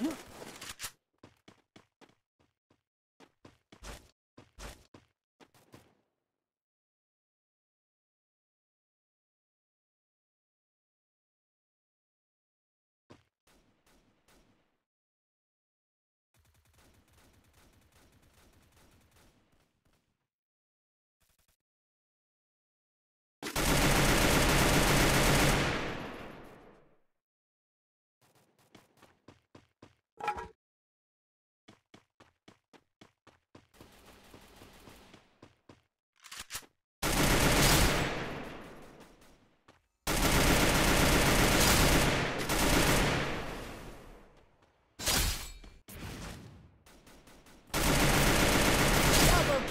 Double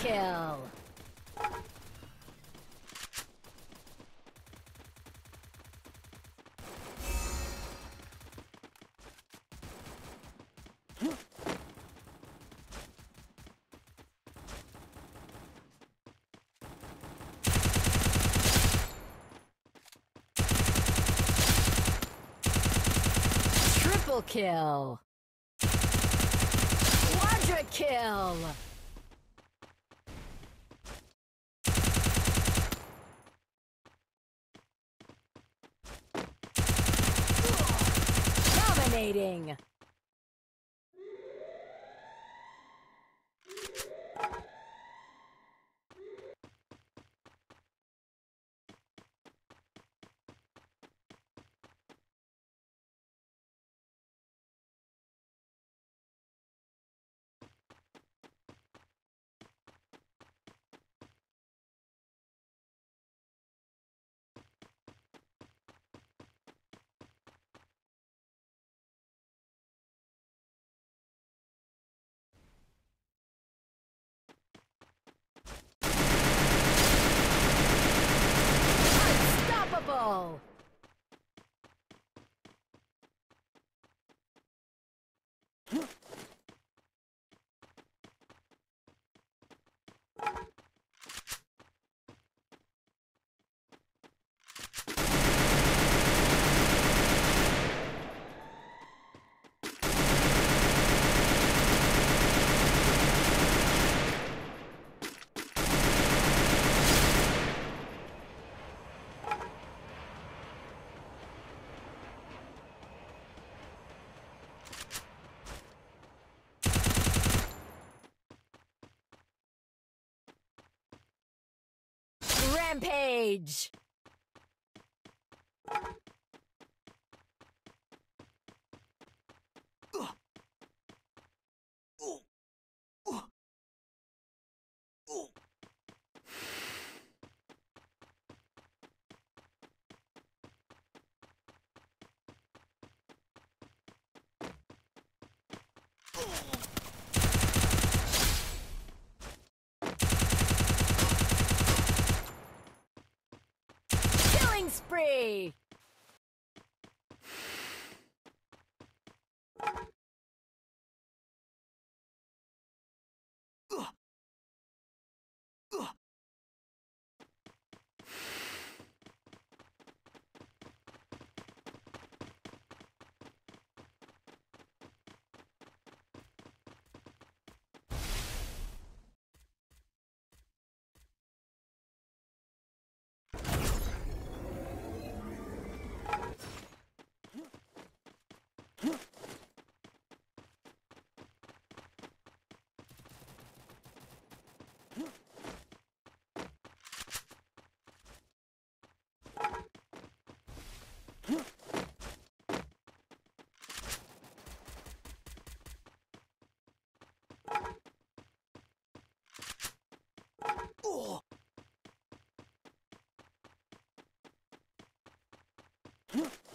kill. Triple kill. Quadra kill. Dominating. Rampage. Killing spree. Oh!